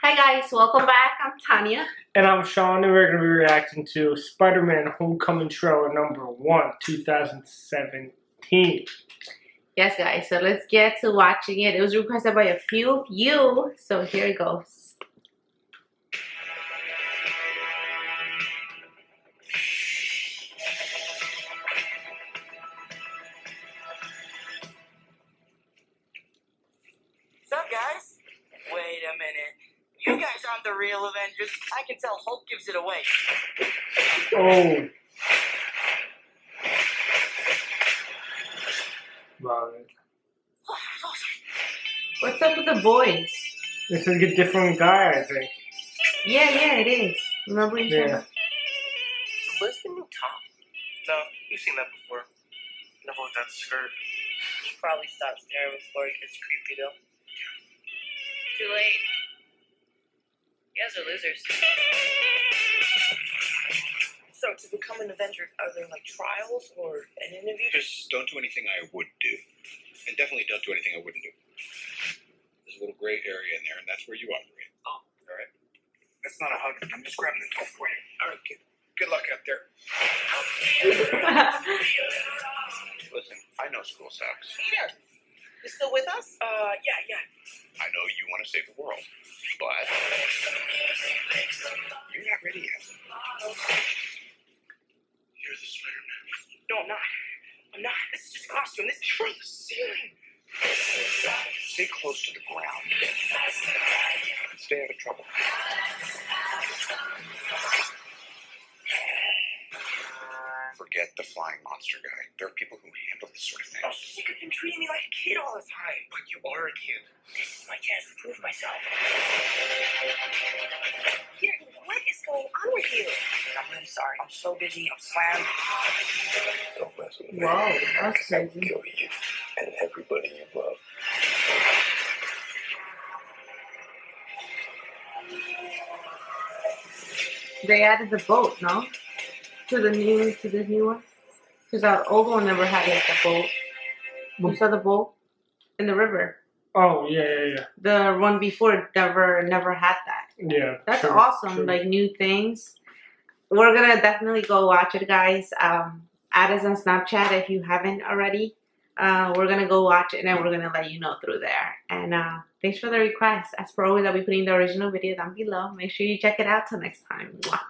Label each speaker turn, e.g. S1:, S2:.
S1: Hi guys, welcome back. I'm Tannya.
S2: And I'm Sean, and we're going to be reacting to Spider-Man Homecoming trailer number one, 2017.
S1: Yes, guys, so let's get to watching it. It was requested by a few of you, so here it goes.
S3: What's up, guys? Wait a minute. You guys aren't the real Avengers. I can tell Hulk gives it away.
S2: Oh. Right.
S1: What's up with the boys?
S2: It's like a different guy, I think.
S1: Yeah, yeah, it is. Remember you said
S2: Yeah.
S1: that?
S3: Where's the new top?
S4: No, you've seen that before. Never with that skirt.
S3: Probably stopped staring before it gets creepy, though.
S5: Too late. You guys are losers.
S3: So, to become an Avenger, are there like trials or an interview?
S6: Just don't do anything I would do. And definitely don't do anything I wouldn't do. There's a little gray area in there, and that's where you operate.
S4: Oh, alright. That's not a hug. I'm just grabbing the top for you. Alright, kid. Good luck out there.
S6: Listen, I know school sucks.
S3: Peter, you still with us? Uh, yeah, yeah.
S6: I know you want to save the world, but
S3: No, I'm not. I'm not. This is just a costume. This is from the ceiling.
S6: Stay close to the ground. Stay out of trouble. Forget the flying monster guy. There are people who handle this sort of thing.
S3: Sick of him treating me like a kid all the time.
S4: But you are a kid.
S3: This is my chance to prove myself. Peter, I'm so busy. I'm slammed.
S6: Don't mess with me.
S1: Whoa, that's crazy.
S6: kill you and everybody you love.
S1: They added the boat, no? To the new, to the new one? Because our old one never had like a boat. You saw the boat in the river.
S2: Oh, yeah, yeah, yeah.
S1: The one before never, never had that.
S2: Yeah.
S1: That's
S2: true,
S1: awesome.
S2: true.
S1: Like new things. We're gonna definitely go watch it, guys. Um, add us on Snapchat if you haven't already. Uh, we're gonna go watch it and then we're gonna let you know through there. And uh, thanks for the request. As per always, I'll be putting the original video down below. Make sure you check it out till next time. Mwah.